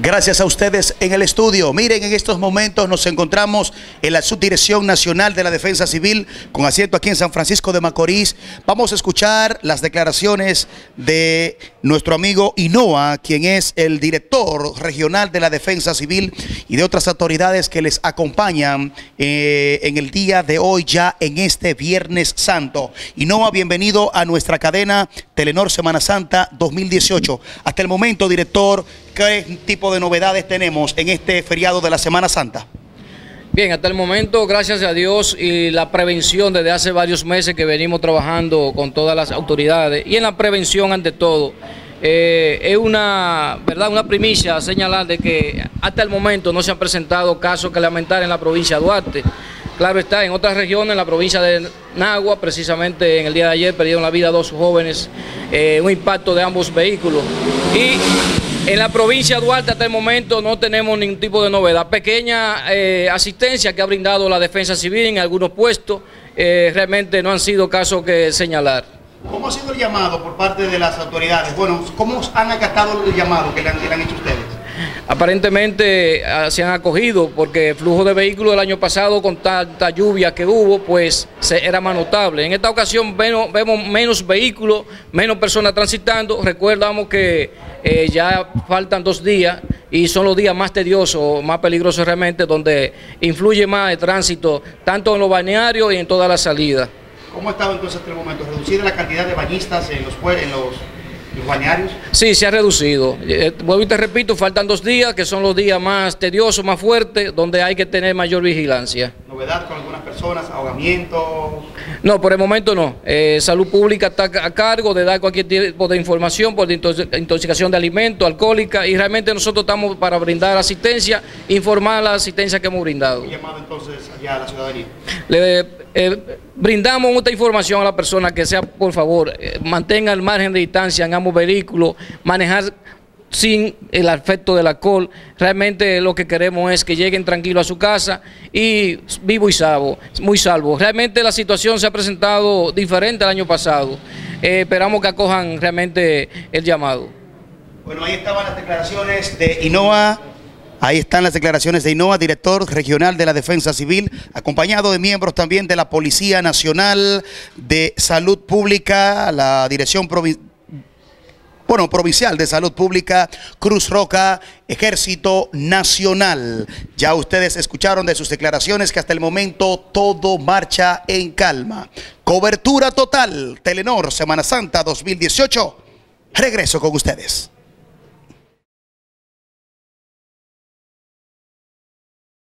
Gracias a ustedes en el estudio. Miren, en estos momentos nos encontramos en la Subdirección Nacional de la Defensa Civil, con asiento aquí en San Francisco de Macorís. Vamos a escuchar las declaraciones de nuestro amigo Inoa, quien es el director regional de la Defensa Civil y de otras autoridades que les acompañan eh, en el día de hoy, ya en este Viernes Santo. Inoa, bienvenido a nuestra cadena Telenor Semana Santa 2018. Hasta el momento, director, ¿qué tipo de novedades tenemos en este feriado de la Semana Santa? Bien, hasta el momento, gracias a Dios y la prevención desde hace varios meses que venimos trabajando con todas las autoridades y en la prevención ante todo. Eh, es una, ¿verdad? una primicia señalar de que hasta el momento no se han presentado casos que lamentar en la provincia de Duarte. Claro está, en otras regiones, en la provincia de Nagua, precisamente en el día de ayer perdieron la vida dos jóvenes, eh, un impacto de ambos vehículos. Y en la provincia de Duarte hasta el momento no tenemos ningún tipo de novedad. Pequeña eh, asistencia que ha brindado la defensa civil en algunos puestos, eh, realmente no han sido casos que señalar. ¿Cómo ha sido el llamado por parte de las autoridades? Bueno, ¿cómo han acatado el llamado que le han, que le han hecho ustedes? Aparentemente ah, se han acogido porque el flujo de vehículos del año pasado con tanta lluvia que hubo, pues era más notable. En esta ocasión vemos, menos vehículos, menos personas transitando. Recordamos que eh, ya faltan dos días y son los días más tediosos, más peligrosos realmente, donde influye más el tránsito, tanto en los balnearios y en todas las salidas. ¿Cómo ha estado entonces hasta el momento? ¿Reducida la cantidad de bañistas en los, en los los balnearios? Sí, se ha reducido. Eh, vuelvo y te repito, faltan dos días, que son los días más tediosos, más fuertes, donde hay que tener mayor vigilancia. ¿Novedad con algunas personas? ¿Ahogamiento? No, por el momento no. Eh, Salud Pública está a cargo de dar cualquier tipo de información por intoxicación de alimentos, alcohólica, y realmente nosotros estamos para brindar asistencia, informar la asistencia que hemos brindado. ¿Y llamado entonces allá a la ciudadanía? Le, eh, brindamos esta información a la persona que sea, por favor, eh, mantenga el margen de distancia en ambos vehículos, manejar sin el afecto del alcohol. Realmente lo que queremos es que lleguen tranquilos a su casa y vivo y salvo, muy salvo. Realmente la situación se ha presentado diferente al año pasado. Eh, esperamos que acojan realmente el llamado. Bueno, ahí estaban las declaraciones de Inoa. Ahí están las declaraciones de Inoa, director regional de la Defensa Civil, acompañado de miembros también de la Policía Nacional de Salud Pública, la Dirección Provincial bueno, Provincial de Salud Pública, Cruz Roca, Ejército Nacional. Ya ustedes escucharon de sus declaraciones que hasta el momento todo marcha en calma. Cobertura total, Telenor, Semana Santa 2018. Regreso con ustedes.